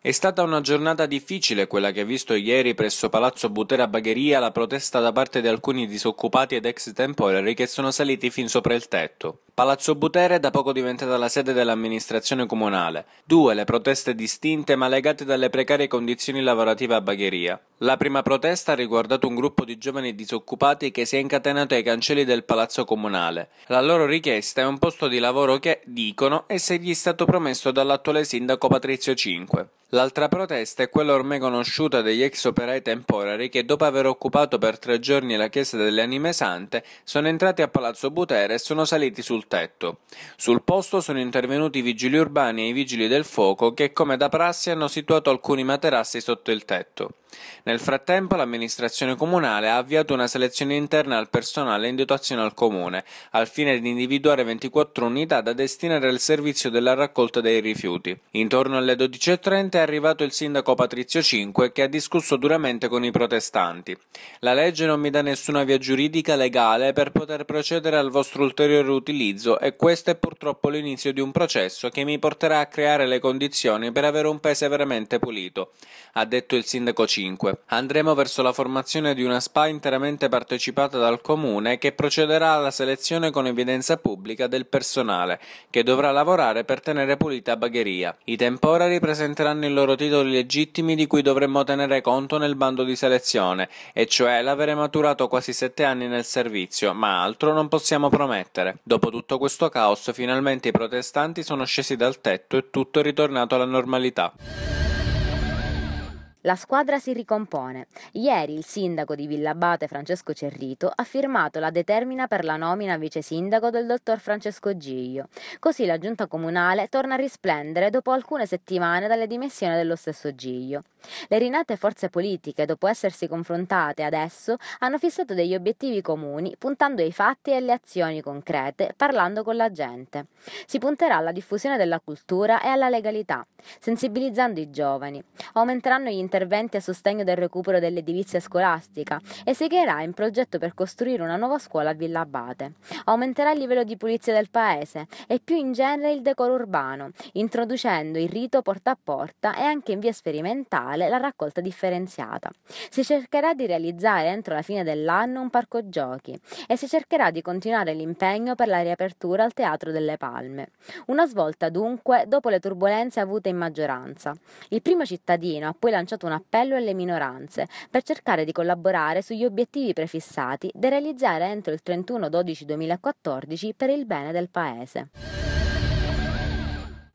È stata una giornata difficile quella che ha visto ieri presso Palazzo Butera Bagheria la protesta da parte di alcuni disoccupati ed ex temporary che sono saliti fin sopra il tetto. Palazzo Butera è da poco diventata la sede dell'amministrazione comunale. Due le proteste distinte ma legate dalle precarie condizioni lavorative a Bagheria. La prima protesta ha riguardato un gruppo di giovani disoccupati che si è incatenato ai cancelli del palazzo comunale. La loro richiesta è un posto di lavoro che, dicono, è gli stato promesso dall'attuale sindaco Patrizio Cinque. L'altra protesta è quella ormai conosciuta degli ex operai temporari che dopo aver occupato per tre giorni la chiesa delle Anime Sante sono entrati a Palazzo Butera e sono saliti sul tetto. Sul posto sono intervenuti i vigili urbani e i vigili del fuoco che come da prassi hanno situato alcuni materassi sotto il tetto. Nel frattempo l'amministrazione comunale ha avviato una selezione interna al personale in dotazione al comune, al fine di individuare 24 unità da destinare al servizio della raccolta dei rifiuti. Intorno alle 12.30 è arrivato il sindaco Patrizio Cinque che ha discusso duramente con i protestanti. La legge non mi dà nessuna via giuridica legale per poter procedere al vostro ulteriore utilizzo e questo è purtroppo l'inizio di un processo che mi porterà a creare le condizioni per avere un paese veramente pulito, ha detto il sindaco Cinque 5. Andremo verso la formazione di una SPA interamente partecipata dal Comune che procederà alla selezione con evidenza pubblica del personale, che dovrà lavorare per tenere pulita Bagheria. I temporari presenteranno i loro titoli legittimi di cui dovremmo tenere conto nel bando di selezione, e cioè l'avere maturato quasi sette anni nel servizio, ma altro non possiamo promettere. Dopo tutto questo caos, finalmente i protestanti sono scesi dal tetto e tutto è ritornato alla normalità. La squadra si ricompone. Ieri il sindaco di Villabate Francesco Cerrito ha firmato la determina per la nomina vice sindaco del dottor Francesco Giglio. Così la giunta comunale torna a risplendere dopo alcune settimane dalle dimissioni dello stesso Giglio. Le rinate forze politiche, dopo essersi confrontate adesso, hanno fissato degli obiettivi comuni, puntando ai fatti e alle azioni concrete, parlando con la gente. Si punterà alla diffusione della cultura e alla legalità, sensibilizzando i giovani. Aumenteranno gli interventi a sostegno del recupero dell'edilizia scolastica e si creerà in progetto per costruire una nuova scuola a Villa Abate. Aumenterà il livello di pulizia del paese e più in genere il decoro urbano, introducendo il rito porta a porta e anche in via sperimentale la raccolta differenziata. Si cercherà di realizzare entro la fine dell'anno un parco giochi e si cercherà di continuare l'impegno per la riapertura al Teatro delle Palme. Una svolta dunque dopo le turbulenze avute in maggioranza. Il primo cittadino ha poi lanciato un appello alle minoranze per cercare di collaborare sugli obiettivi prefissati da realizzare entro il 31-12-2014 per il bene del Paese.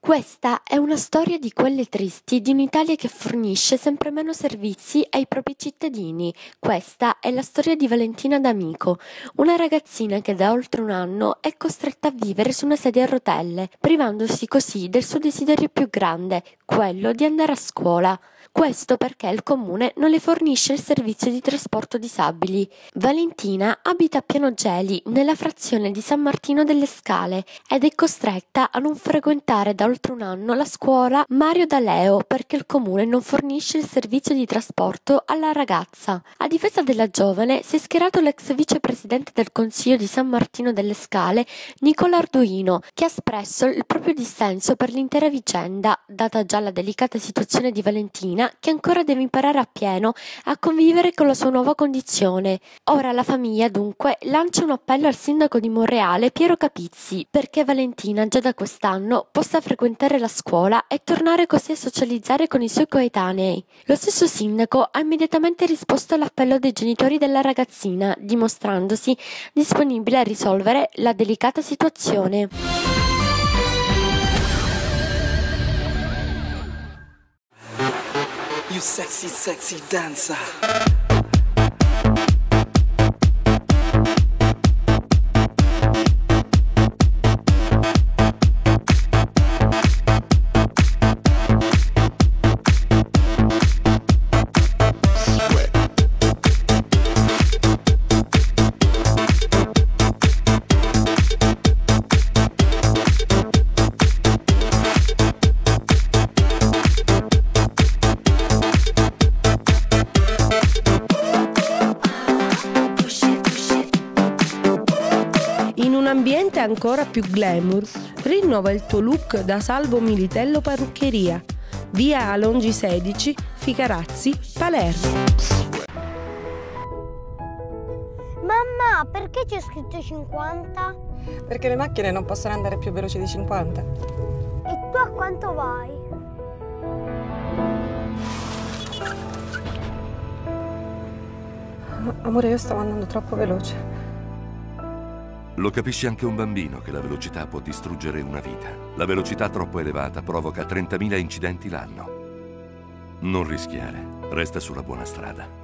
Questa è una storia di quelle tristi di un'Italia che fornisce sempre meno servizi ai propri cittadini. Questa è la storia di Valentina D'Amico, una ragazzina che da oltre un anno è costretta a vivere su una sedia a rotelle, privandosi così del suo desiderio più grande, quello di andare a scuola. Questo perché il comune non le fornisce il servizio di trasporto disabili. Valentina abita a Pianogeli, nella frazione di San Martino delle Scale, ed è costretta a non frequentare da oltre un anno la scuola Mario D'Aleo perché il comune non fornisce il servizio di trasporto alla ragazza. A difesa della giovane si è schierato l'ex vicepresidente del Consiglio di San Martino delle Scale, Nicola Arduino, che ha espresso il proprio dissenso per l'intera vicenda, data già la delicata situazione di Valentina bambina che ancora deve imparare appieno a convivere con la sua nuova condizione. Ora la famiglia dunque lancia un appello al sindaco di Monreale Piero Capizzi perché Valentina già da quest'anno possa frequentare la scuola e tornare così a socializzare con i suoi coetanei. Lo stesso sindaco ha immediatamente risposto all'appello dei genitori della ragazzina, dimostrandosi disponibile a risolvere la delicata situazione. You sexy, sexy dancer. Ambiente ancora più glamour, rinnova il tuo look da Salvo Militello Parruccheria. Via Alongi 16, Ficarazzi, Palermo. Mamma, perché c'è scritto 50? Perché le macchine non possono andare più veloci di 50. E tu a quanto vai? Amore, io stavo andando troppo veloce. Lo capisce anche un bambino che la velocità può distruggere una vita. La velocità troppo elevata provoca 30.000 incidenti l'anno. Non rischiare, resta sulla buona strada.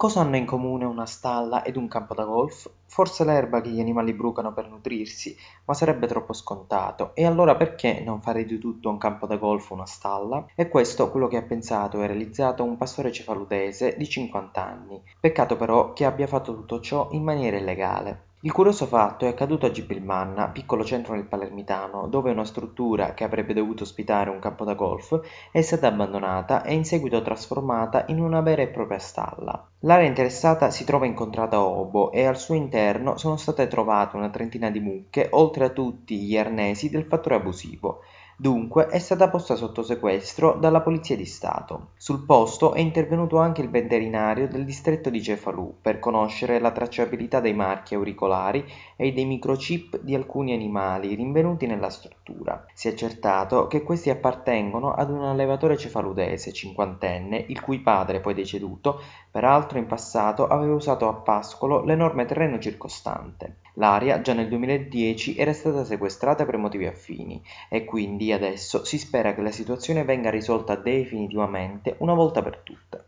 Cosa hanno in comune una stalla ed un campo da golf? Forse l'erba che gli animali brucano per nutrirsi, ma sarebbe troppo scontato. E allora perché non fare di tutto un campo da golf una stalla? E questo quello che ha pensato e realizzato un pastore cefaludese di 50 anni. Peccato però che abbia fatto tutto ciò in maniera illegale. Il curioso fatto è accaduto a Gibilmanna, piccolo centro nel Palermitano, dove una struttura che avrebbe dovuto ospitare un campo da golf è stata abbandonata e in seguito trasformata in una vera e propria stalla. L'area interessata si trova in contrada Obo e al suo interno sono state trovate una trentina di mucche, oltre a tutti gli arnesi del fattore abusivo. Dunque è stata posta sotto sequestro dalla Polizia di Stato. Sul posto è intervenuto anche il veterinario del distretto di Cefalù per conoscere la tracciabilità dei marchi auricolari e dei microchip di alcuni animali rinvenuti nella struttura. Si è accertato che questi appartengono ad un allevatore cefaludese cinquantenne, il cui padre, poi deceduto, peraltro in passato aveva usato a pascolo l'enorme terreno circostante. L'area già nel 2010 era stata sequestrata per motivi affini e quindi adesso si spera che la situazione venga risolta definitivamente una volta per tutte.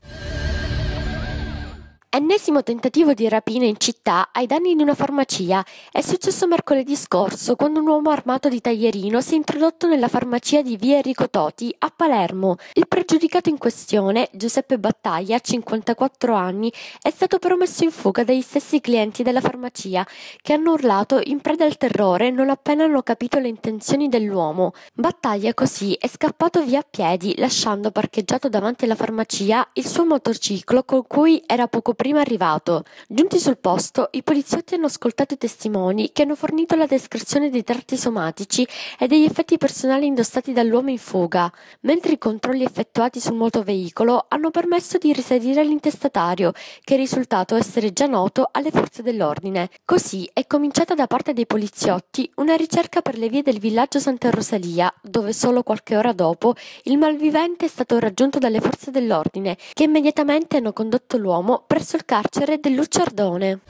Ennesimo tentativo di rapina in città ai danni di una farmacia. È successo mercoledì scorso quando un uomo armato di taglierino si è introdotto nella farmacia di via Enrico Toti a Palermo. Il pregiudicato in questione, Giuseppe Battaglia, 54 anni, è stato però messo in fuga dagli stessi clienti della farmacia che hanno urlato in preda al terrore non appena hanno capito le intenzioni dell'uomo. Battaglia così è scappato via a piedi lasciando parcheggiato davanti alla farmacia il suo motociclo con cui era poco arrivato. Giunti sul posto, i poliziotti hanno ascoltato i testimoni che hanno fornito la descrizione dei tratti somatici e degli effetti personali indossati dall'uomo in fuga, mentre i controlli effettuati sul motoveicolo hanno permesso di risalire l'intestatario, che è risultato essere già noto alle forze dell'ordine. Così è cominciata da parte dei poliziotti una ricerca per le vie del villaggio Santa Rosalia, dove solo qualche ora dopo il malvivente è stato raggiunto dalle forze dell'ordine, che immediatamente hanno condotto l'uomo presso il carcere del Lucciardone.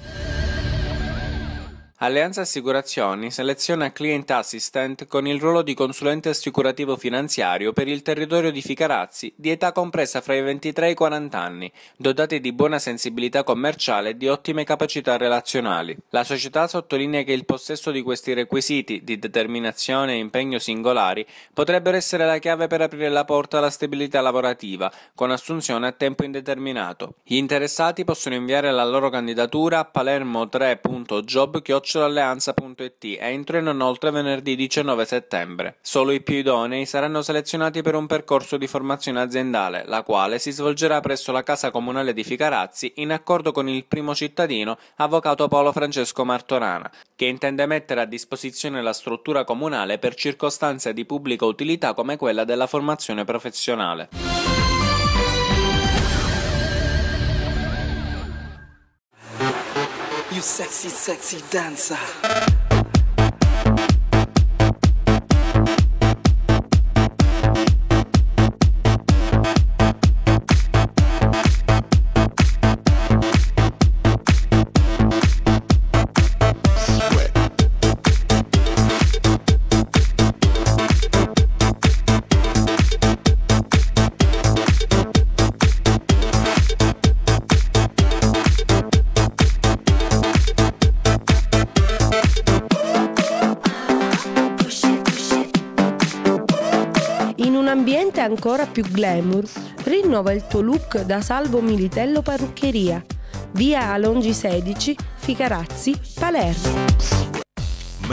Alleanza Assicurazioni seleziona Client Assistant con il ruolo di consulente assicurativo finanziario per il territorio di Ficarazzi di età compresa fra i 23 e i 40 anni, dotati di buona sensibilità commerciale e di ottime capacità relazionali. La società sottolinea che il possesso di questi requisiti di determinazione e impegno singolari potrebbero essere la chiave per aprire la porta alla stabilità lavorativa, con assunzione a tempo indeterminato. Gli interessati possono inviare la loro candidatura a palermo3.job alleanza.it entro e non oltre venerdì 19 settembre. Solo i più idonei saranno selezionati per un percorso di formazione aziendale, la quale si svolgerà presso la Casa Comunale di Ficarazzi in accordo con il primo cittadino, avvocato Paolo Francesco Martorana, che intende mettere a disposizione la struttura comunale per circostanze di pubblica utilità come quella della formazione professionale. Sexy, sexy dancer. Ancora più glamour, rinnova il tuo look da Salvo Militello Parruccheria, via Alongi 16, Ficarazzi, Palermo.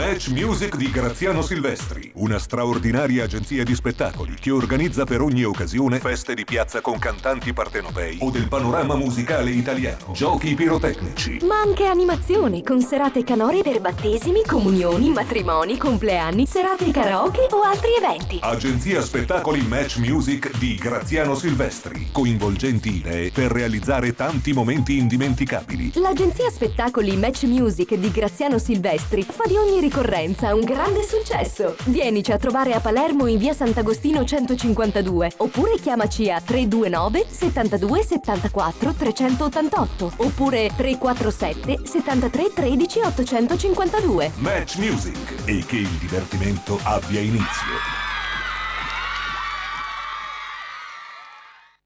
Match Music di Graziano Silvestri, una straordinaria agenzia di spettacoli che organizza per ogni occasione feste di piazza con cantanti partenopei o del panorama musicale italiano, giochi pirotecnici. Ma anche animazioni con serate canore per battesimi, comunioni, matrimoni, compleanni, serate karaoke o altri eventi. Agenzia Spettacoli Match Music di Graziano Silvestri, coinvolgenti idee per realizzare tanti momenti indimenticabili. L'agenzia Spettacoli Match Music di Graziano Silvestri fa di ogni ricorrenza un grande successo. Vienici a trovare a Palermo in via Sant'Agostino 152 oppure chiamaci a 329 72 74 388 oppure 347 73 13 852. Match Music e che il divertimento abbia inizio.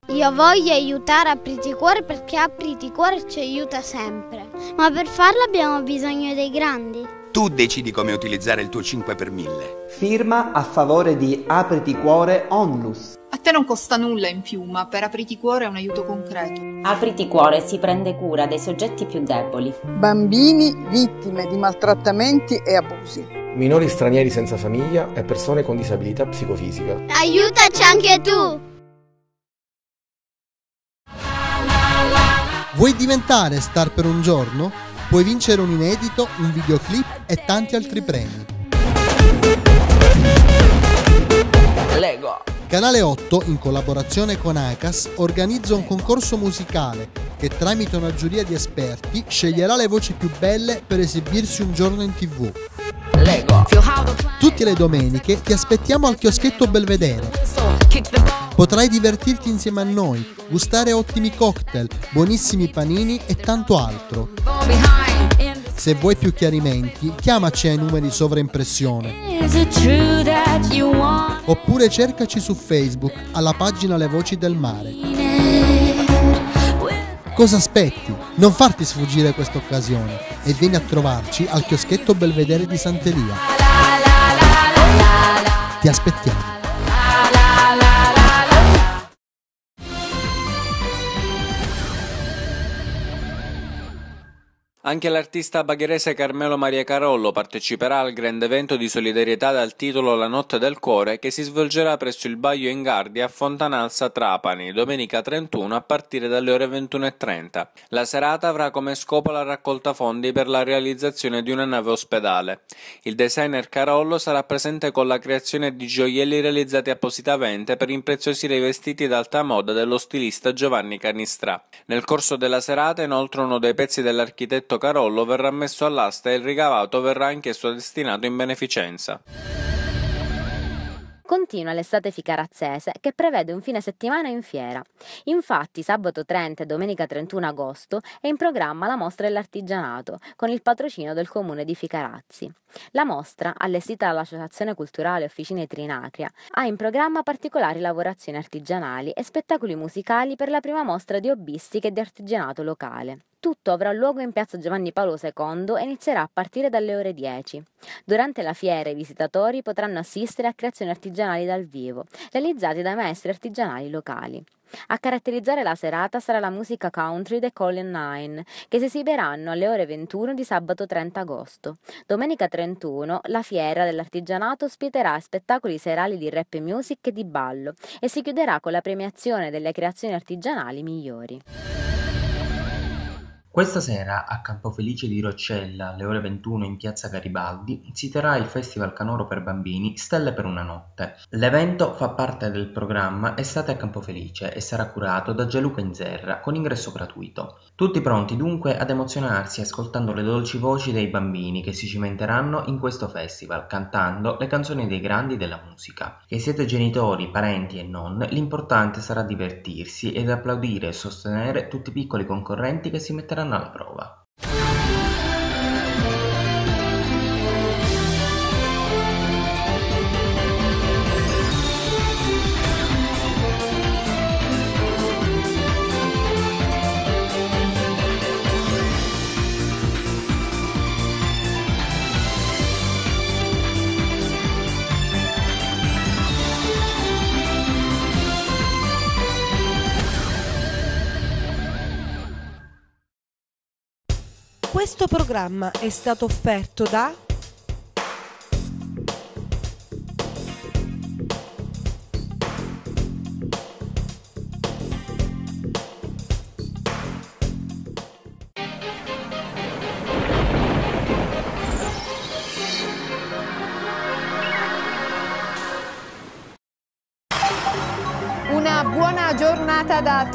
Io voglio aiutare Apriti Cuore perché Apriti Cuore ci aiuta sempre. Ma per farlo abbiamo bisogno dei grandi. Tu decidi come utilizzare il tuo 5 per 1000. Firma a favore di Apriti Cuore Onlus. A te non costa nulla in più, ma per Apriti Cuore è un aiuto concreto. Apriti Cuore si prende cura dei soggetti più deboli. Bambini vittime di maltrattamenti e abusi. Minori stranieri senza famiglia e persone con disabilità psicofisica. Aiutaci anche tu! Vuoi diventare star per un giorno? Puoi vincere un inedito, un videoclip e tanti altri premi. Canale 8, in collaborazione con ACAS, organizza un concorso musicale che tramite una giuria di esperti sceglierà le voci più belle per esibirsi un giorno in tv. Lego. Tutte le domeniche ti aspettiamo al chioschetto Belvedere. Potrai divertirti insieme a noi, gustare ottimi cocktail, buonissimi panini e tanto altro. Se vuoi più chiarimenti, chiamaci ai numeri sovraimpressione. Oppure cercaci su Facebook alla pagina Le Voci del Mare. Cosa aspetti? Non farti sfuggire questa occasione e vieni a trovarci al chioschetto Belvedere di Santelia. Ti aspettiamo. Anche l'artista bagherese Carmelo Maria Carollo parteciperà al grande evento di solidarietà dal titolo La Notte del Cuore che si svolgerà presso il Baio Engardi a Fontanalza Trapani domenica 31 a partire dalle ore 21.30. La serata avrà come scopo la raccolta fondi per la realizzazione di una nave ospedale. Il designer Carollo sarà presente con la creazione di gioielli realizzati appositamente per impreziosire i vestiti d'alta moda dello stilista Giovanni Canistrà. Nel corso della serata inoltre uno dei pezzi dell'architetto Carollo verrà messo all'asta e il ricavato verrà anch'esso destinato in beneficenza. Continua l'estate ficarazzese che prevede un fine settimana in fiera. Infatti sabato 30 e domenica 31 agosto è in programma la mostra dell'artigianato con il patrocinio del comune di Ficarazzi. La mostra, allestita dall'Associazione Culturale Officine Trinacria, ha in programma particolari lavorazioni artigianali e spettacoli musicali per la prima mostra di hobbistica e di artigianato locale. Tutto avrà luogo in piazza Giovanni Paolo II e inizierà a partire dalle ore 10. Durante la fiera i visitatori potranno assistere a creazioni artigianali dal vivo, realizzate dai maestri artigianali locali. A caratterizzare la serata sarà la musica country dei Colin Nine, che si esibiranno alle ore 21 di sabato 30 agosto. Domenica 31 la fiera dell'artigianato ospiterà spettacoli serali di rap music e di ballo e si chiuderà con la premiazione delle creazioni artigianali migliori. Questa sera a Campofelice di Roccella, alle ore 21 in piazza Garibaldi, si terrà il Festival Canoro per bambini Stelle per una notte. L'evento fa parte del programma Estate a Campofelice e sarà curato da Gianluca Inzerra con ingresso gratuito. Tutti pronti dunque ad emozionarsi ascoltando le dolci voci dei bambini che si cimenteranno in questo festival cantando le canzoni dei grandi della musica. Che siete genitori, parenti e non, l'importante sarà divertirsi ed applaudire e sostenere tutti i piccoli concorrenti che si metteranno alla prova. Questo programma è stato offerto da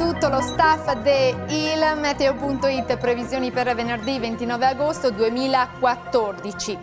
tutto lo staff di il Meteo.it, previsioni per venerdì 29 agosto 2014.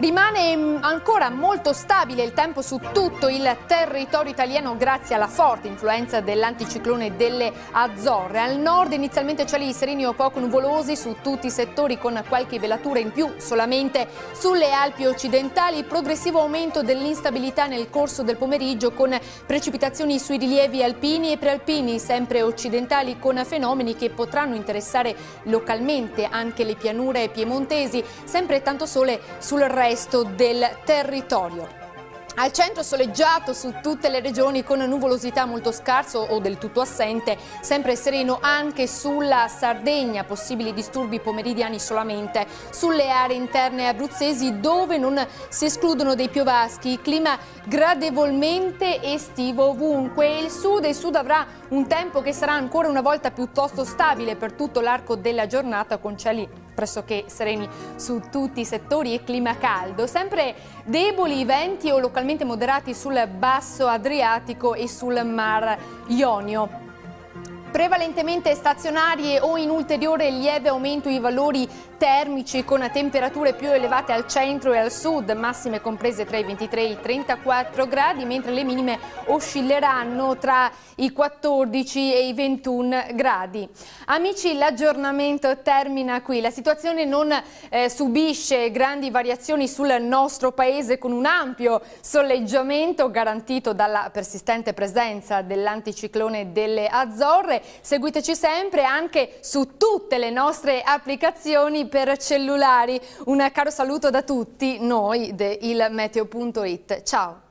Rimane mm, ancora molto stabile il tempo su tutto il territorio italiano grazie alla forte influenza dell'anticiclone delle Azzorre. Al nord inizialmente cieli sereni o poco nuvolosi su tutti i settori con qualche velatura in più solamente sulle Alpi occidentali, progressivo aumento dell'instabilità nel corso del pomeriggio con precipitazioni sui rilievi alpini e prealpini sempre occidentali con fenomeni che potranno interessare localmente anche le pianure piemontesi, sempre tanto sole sul resto del territorio. Al centro soleggiato su tutte le regioni con nuvolosità molto scarso o del tutto assente, sempre sereno anche sulla Sardegna, possibili disturbi pomeridiani solamente sulle aree interne abruzzesi dove non si escludono dei piovaschi, clima gradevolmente estivo ovunque. Il sud e il sud avrà un tempo che sarà ancora una volta piuttosto stabile per tutto l'arco della giornata con cieli pressoché sereni su tutti i settori e clima caldo, sempre deboli i venti o localmente moderati sul basso Adriatico e sul Mar Ionio. Prevalentemente stazionarie o in ulteriore lieve aumento i valori termici con temperature più elevate al centro e al sud, massime comprese tra i 23 e i 34 gradi, mentre le minime oscilleranno tra i 14 e i 21 gradi. Amici, l'aggiornamento termina qui. La situazione non eh, subisce grandi variazioni sul nostro paese con un ampio soleggiamento garantito dalla persistente presenza dell'anticiclone delle Azzorre seguiteci sempre anche su tutte le nostre applicazioni per cellulari. Un caro saluto da tutti noi di ilmeteo.it. Ciao!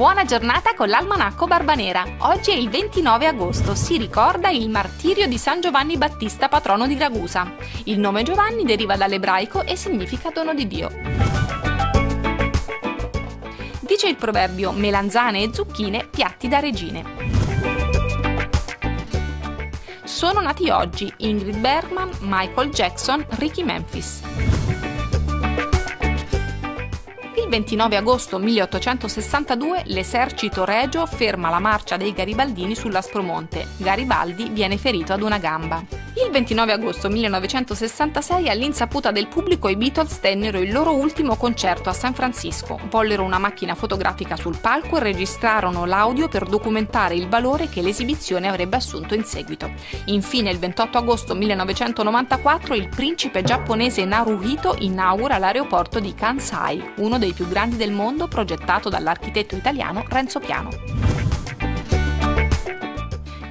Buona giornata con l'Almanacco Barbanera. Oggi è il 29 agosto, si ricorda il martirio di San Giovanni Battista, patrono di Ragusa. Il nome Giovanni deriva dall'ebraico e significa dono di Dio. Dice il proverbio melanzane e zucchine, piatti da regine. Sono nati oggi Ingrid Bergman, Michael Jackson, Ricky Memphis. Il 29 agosto 1862 l'esercito regio ferma la marcia dei Garibaldini sull'Aspromonte. Garibaldi viene ferito ad una gamba. Il 29 agosto 1966, all'insaputa del pubblico, i Beatles tennero il loro ultimo concerto a San Francisco. Vollero una macchina fotografica sul palco e registrarono l'audio per documentare il valore che l'esibizione avrebbe assunto in seguito. Infine, il 28 agosto 1994, il principe giapponese Naruhito inaugura l'aeroporto di Kansai, uno dei più grandi del mondo progettato dall'architetto italiano Renzo Piano.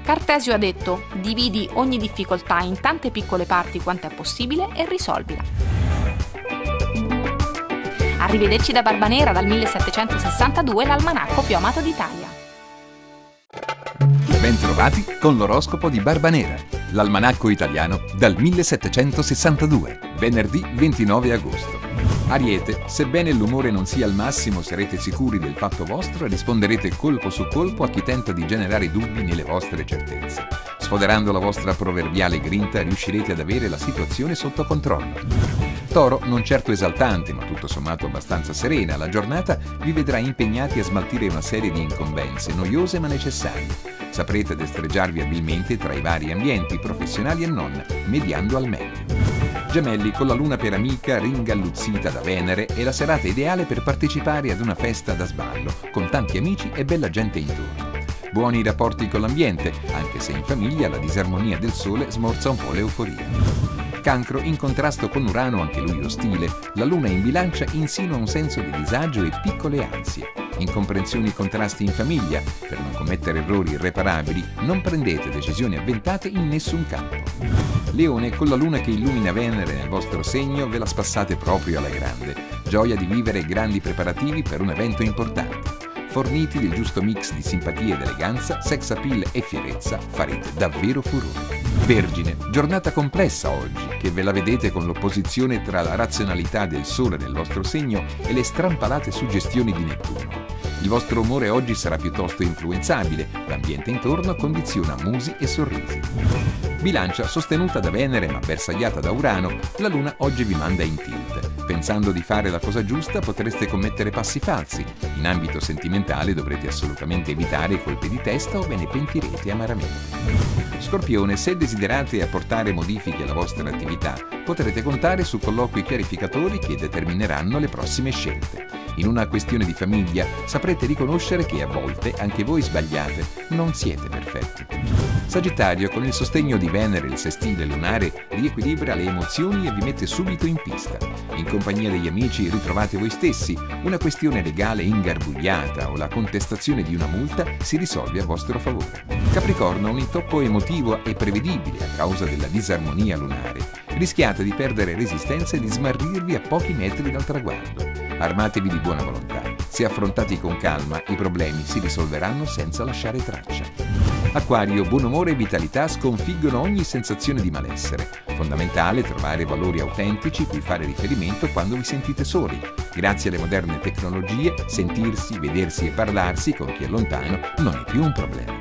Cartesio ha detto dividi ogni difficoltà in tante piccole parti quanto è possibile e risolvila. Arrivederci da Barbanera dal 1762 l'almanacco più amato d'Italia. Bentrovati con l'oroscopo di Barbanera, l'almanacco italiano dal 1762, venerdì 29 agosto. Ariete, sebbene l'umore non sia al massimo, sarete sicuri del fatto vostro e risponderete colpo su colpo a chi tenta di generare dubbi nelle vostre certezze. Sfoderando la vostra proverbiale grinta riuscirete ad avere la situazione sotto controllo. Toro, non certo esaltante, ma tutto sommato abbastanza serena, la giornata vi vedrà impegnati a smaltire una serie di incombenze, noiose ma necessarie. Saprete destreggiarvi abilmente tra i vari ambienti, professionali e non, mediando al meglio. Gemelli, con la luna per amica ringalluzzita da Venere, è la serata ideale per partecipare ad una festa da sballo, con tanti amici e bella gente intorno. Buoni rapporti con l'ambiente, anche se in famiglia la disarmonia del sole smorza un po' l'euforia. Cancro, in contrasto con Urano, anche lui ostile, la luna in bilancia insinua un senso di disagio e piccole ansie. Incomprensioni e contrasti in famiglia, per non commettere errori irreparabili, non prendete decisioni avventate in nessun campo. Leone, con la luna che illumina Venere nel vostro segno, ve la spassate proprio alla grande. Gioia di vivere grandi preparativi per un evento importante. Forniti del giusto mix di simpatia ed eleganza, sex appeal e fierezza, farete davvero furore. Vergine, giornata complessa oggi, che ve la vedete con l'opposizione tra la razionalità del Sole nel vostro segno e le strampalate suggestioni di Nettuno. Il vostro umore oggi sarà piuttosto influenzabile, l'ambiente intorno condiziona musi e sorrisi. Bilancia, sostenuta da Venere ma bersagliata da Urano, la Luna oggi vi manda in tilt. Pensando di fare la cosa giusta potreste commettere passi falsi. In ambito sentimentale dovrete assolutamente evitare i colpi di testa o ve ne pentirete amaramente. Scorpione, se desiderate apportare modifiche alla vostra attività, potrete contare su colloqui chiarificatori che determineranno le prossime scelte. In una questione di famiglia saprete riconoscere che a volte anche voi sbagliate, non siete perfetti. Sagittario, con il sostegno di Venere, il sestile lunare, riequilibra le emozioni e vi mette subito in pista. In compagnia degli amici ritrovate voi stessi, una questione legale ingarbugliata o la contestazione di una multa si risolve a vostro favore. Capricorno, un intoppo emotivo e prevedibile a causa della disarmonia lunare. Rischiate di perdere resistenza e di smarrirvi a pochi metri dal traguardo. Armatevi di buona volontà. Se affrontati con calma, i problemi si risolveranno senza lasciare traccia. Acquario, buon umore e vitalità sconfiggono ogni sensazione di malessere. Fondamentale trovare valori autentici cui fare riferimento quando vi sentite soli. Grazie alle moderne tecnologie, sentirsi, vedersi e parlarsi con chi è lontano non è più un problema.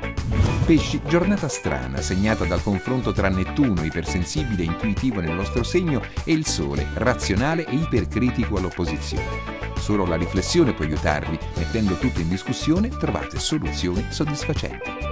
Pesci, giornata strana, segnata dal confronto tra Nettuno, ipersensibile e intuitivo nel vostro segno, e il Sole, razionale e ipercritico all'opposizione. Solo la riflessione può aiutarvi, mettendo tutto in discussione trovate soluzioni soddisfacenti.